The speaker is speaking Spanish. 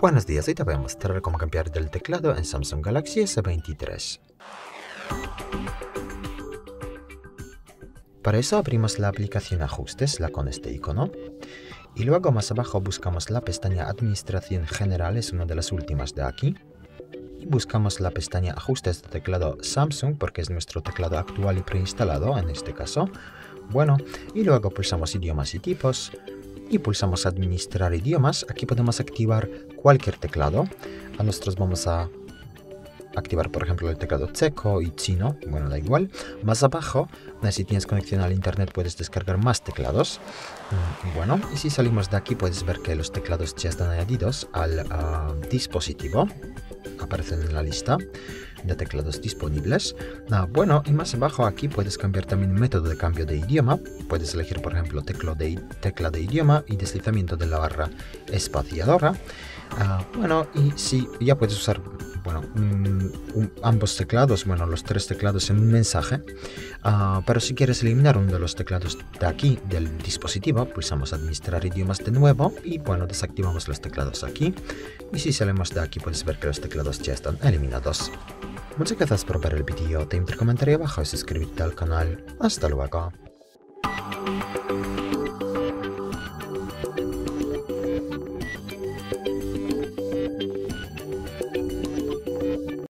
Buenos días, hoy te voy a mostrar cómo cambiar del teclado en Samsung Galaxy S23. Para eso abrimos la aplicación Ajustes, la con este icono, y luego más abajo buscamos la pestaña Administración General, es una de las últimas de aquí, y buscamos la pestaña Ajustes de teclado Samsung, porque es nuestro teclado actual y preinstalado en este caso. Bueno, y luego pulsamos Idiomas y Tipos, y pulsamos Administrar idiomas, aquí podemos activar cualquier teclado. A nosotros vamos a activar, por ejemplo, el teclado checo y chino, bueno, da igual. Más abajo, si tienes conexión al internet, puedes descargar más teclados. Mm, bueno, y si salimos de aquí, puedes ver que los teclados ya están añadidos al ah, dispositivo. Aparecen en la lista de teclados disponibles. Ah, bueno, y más abajo aquí puedes cambiar también método de cambio de idioma. Puedes elegir, por ejemplo, tecla de, tecla de idioma y deslizamiento de la barra espaciadora. Ah, bueno, y si ya puedes usar bueno, ambos teclados, bueno, los tres teclados en un mensaje. Ah, pero si quieres eliminar uno de los teclados de aquí del dispositivo, pulsamos administrar idiomas de nuevo y bueno, desactivamos los teclados aquí. Y si salimos de aquí puedes ver que los teclados ya están eliminados. Muchas gracias por ver el vídeo, te invito a comentar abajo y suscribirte al canal. Hasta luego.